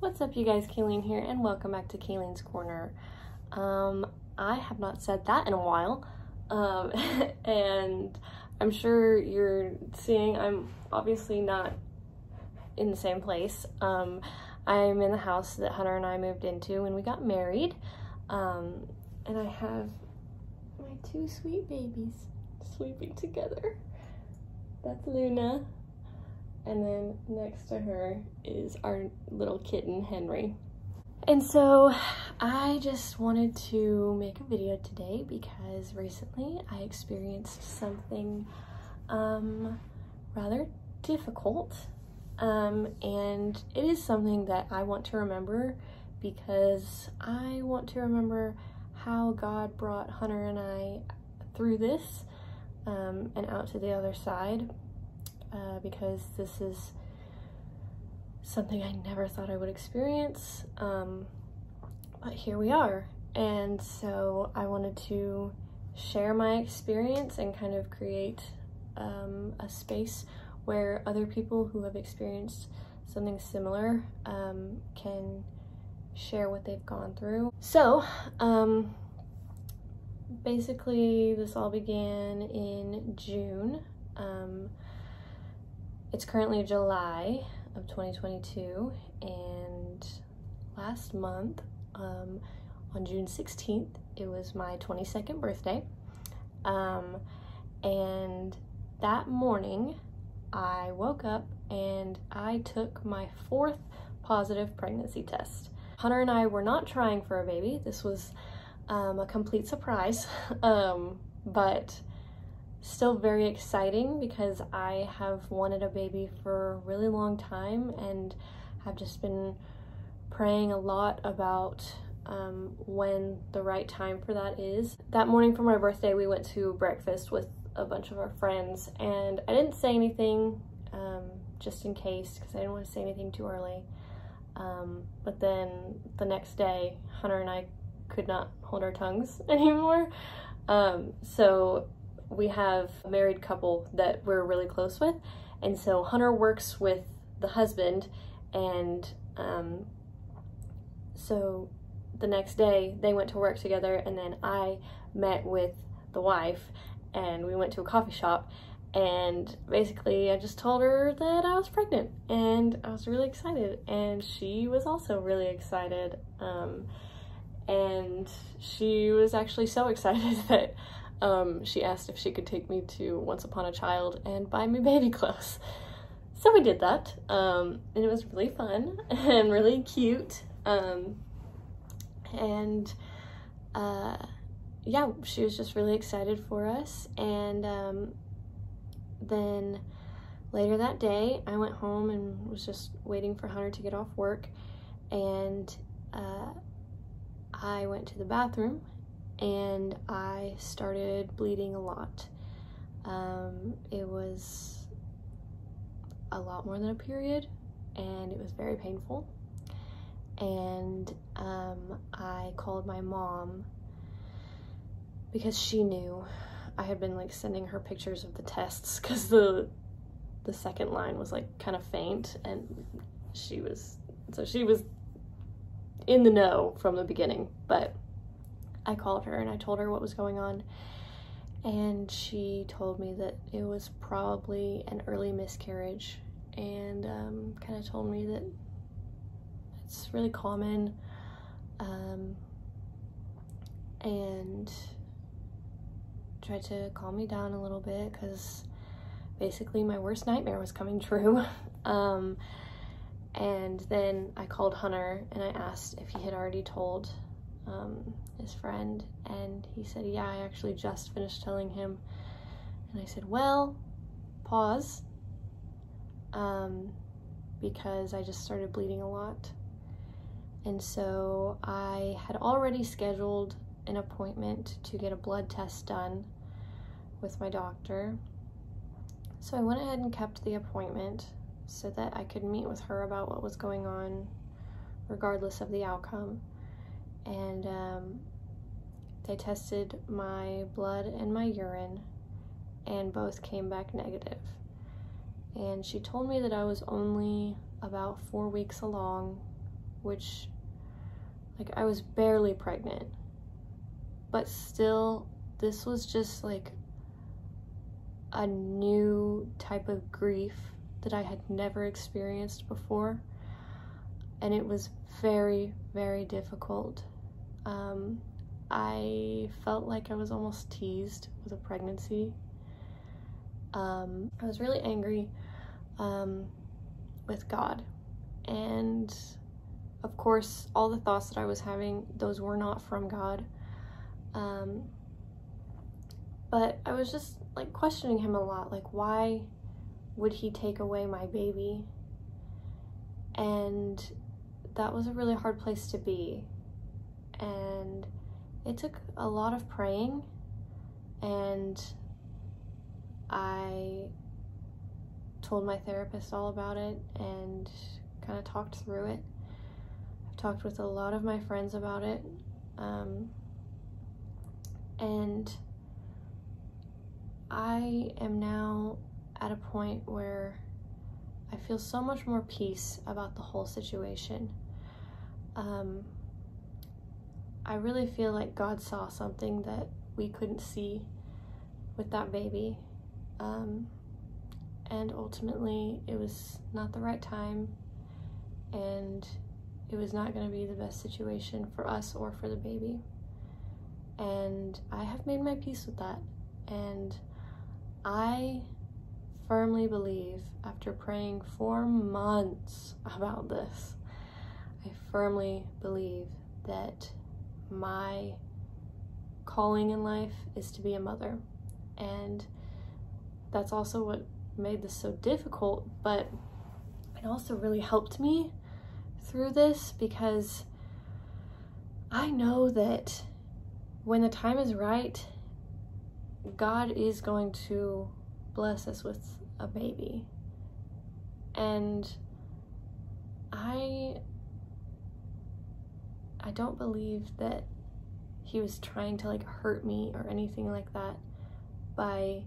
What's up you guys, Kaylene here and welcome back to Kaylene's Korner. Um, I have not said that in a while um, and I'm sure you're seeing I'm obviously not in the same place. Um, I'm in the house that Hunter and I moved into when we got married um, and I have my two sweet babies sleeping together. That's Luna and then next to her is our little kitten, Henry. And so I just wanted to make a video today because recently I experienced something um, rather difficult. Um, and it is something that I want to remember because I want to remember how God brought Hunter and I through this um, and out to the other side uh, because this is something I never thought I would experience. Um, but here we are. And so I wanted to share my experience and kind of create um, a space where other people who have experienced something similar um, can share what they've gone through. So, um, basically this all began in June. Um, it's currently July of 2022 and last month um, on June 16th it was my 22nd birthday um, and that morning I woke up and I took my fourth positive pregnancy test. Hunter and I were not trying for a baby. This was um, a complete surprise, um, but still very exciting because I have wanted a baby for a really long time and have just been praying a lot about um, when the right time for that is. That morning for my birthday, we went to breakfast with a bunch of our friends and I didn't say anything um, just in case because I didn't want to say anything too early. Um, but then the next day, Hunter and I could not hold our tongues anymore. Um, so we have a married couple that we're really close with. And so Hunter works with the husband and um, so the next day they went to work together and then I met with the wife and we went to a coffee shop and basically I just told her that I was pregnant and I was really excited and she was also really excited um, and she was actually so excited that um, she asked if she could take me to Once Upon a Child and buy me baby clothes. So we did that, um, and it was really fun and really cute. Um, and uh, yeah, she was just really excited for us. And um, then later that day, I went home and was just waiting for Hunter to get off work. And uh, I went to the bathroom and I started bleeding a lot. Um, it was a lot more than a period and it was very painful. And um, I called my mom because she knew I had been like sending her pictures of the tests because the the second line was like kind of faint and she was so she was in the know from the beginning but I called her and I told her what was going on. And she told me that it was probably an early miscarriage and um, kind of told me that it's really common. Um, and tried to calm me down a little bit because basically my worst nightmare was coming true. um, and then I called Hunter and I asked if he had already told um, his friend, and he said, Yeah, I actually just finished telling him. And I said, Well, pause, um, because I just started bleeding a lot. And so I had already scheduled an appointment to get a blood test done with my doctor. So I went ahead and kept the appointment so that I could meet with her about what was going on, regardless of the outcome and um, they tested my blood and my urine and both came back negative. And she told me that I was only about four weeks along which, like, I was barely pregnant. But still, this was just like a new type of grief that I had never experienced before. And it was very, very difficult. Um, I felt like I was almost teased with a pregnancy. Um, I was really angry um, with God. And of course, all the thoughts that I was having, those were not from God. Um, but I was just like questioning him a lot. Like, why would he take away my baby? And that was a really hard place to be. And it took a lot of praying, and I told my therapist all about it and kind of talked through it. I've talked with a lot of my friends about it. Um, and I am now at a point where I feel so much more peace about the whole situation. Um, I really feel like God saw something that we couldn't see with that baby. Um, and ultimately, it was not the right time, and it was not going to be the best situation for us or for the baby. And I have made my peace with that. And I firmly believe, after praying for months about this, I firmly believe that my calling in life is to be a mother. And that's also what made this so difficult, but it also really helped me through this because I know that when the time is right, God is going to bless us with a baby. And I I don't believe that he was trying to like hurt me or anything like that by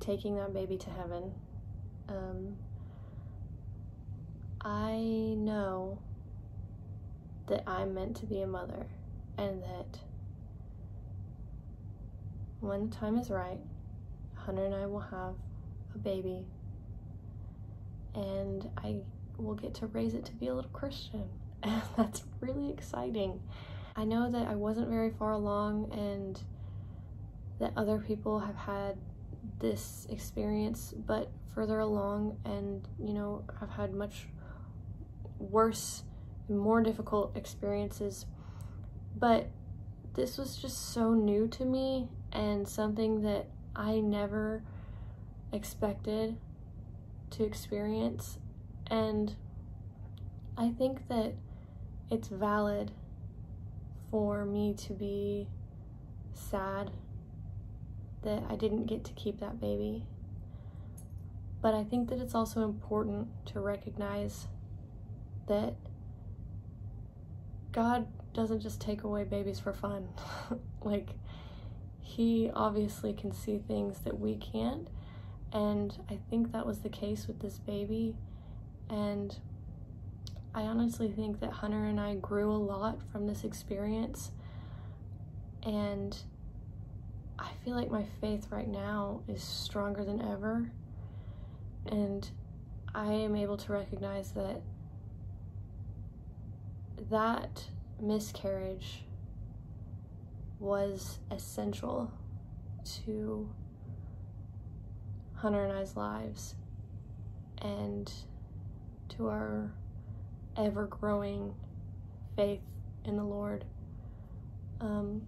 taking that baby to heaven. Um, I know that I'm meant to be a mother and that when the time is right, Hunter and I will have a baby and I will get to raise it to be a little Christian. And that's really exciting. I know that I wasn't very far along and that other people have had this experience but further along and you know I've had much worse more difficult experiences but this was just so new to me and something that I never expected to experience and I think that it's valid for me to be sad that I didn't get to keep that baby. But I think that it's also important to recognize that God doesn't just take away babies for fun. like, He obviously can see things that we can't. And I think that was the case with this baby. And I honestly think that Hunter and I grew a lot from this experience. And I feel like my faith right now is stronger than ever. And I am able to recognize that that miscarriage was essential to Hunter and I's lives and to our ever growing faith in the Lord. Um,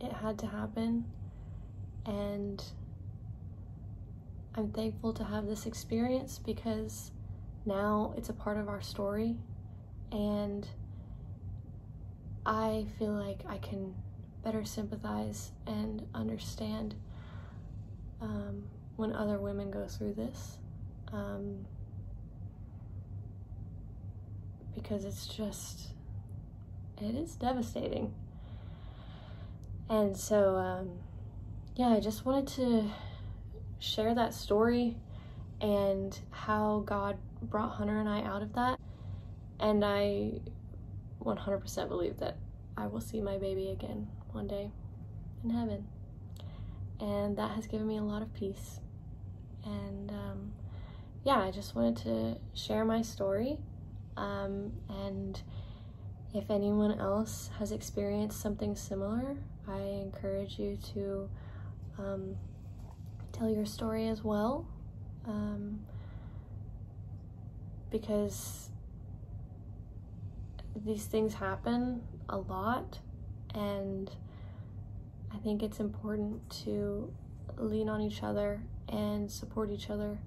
it had to happen, and I'm thankful to have this experience because now it's a part of our story, and I feel like I can better sympathize and understand um, when other women go through this. Um, because it's just, it is devastating. And so, um, yeah, I just wanted to share that story and how God brought Hunter and I out of that. And I 100% believe that I will see my baby again one day in heaven. And that has given me a lot of peace. And um, yeah, I just wanted to share my story. Um, and if anyone else has experienced something similar, I encourage you to um, tell your story as well. Um, because these things happen a lot, and I think it's important to lean on each other and support each other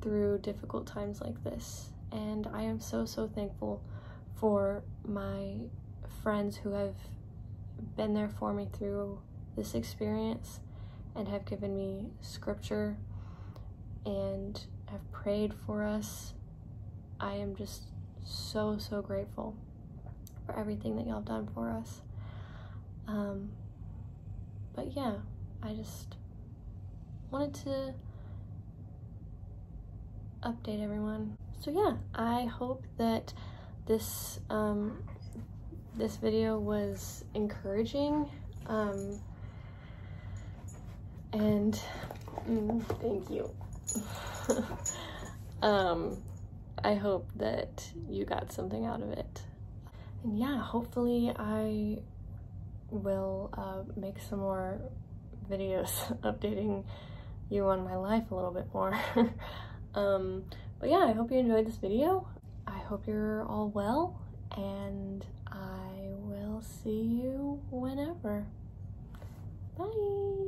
through difficult times like this. And I am so, so thankful for my friends who have been there for me through this experience and have given me scripture and have prayed for us. I am just so, so grateful for everything that y'all have done for us. Um, but yeah, I just wanted to update everyone. So yeah, I hope that this um, this video was encouraging. Um, and mm, thank you. um, I hope that you got something out of it. And yeah, hopefully I will uh, make some more videos updating you on my life a little bit more. um, but yeah, I hope you enjoyed this video. I hope you're all well, and I will see you whenever. Bye!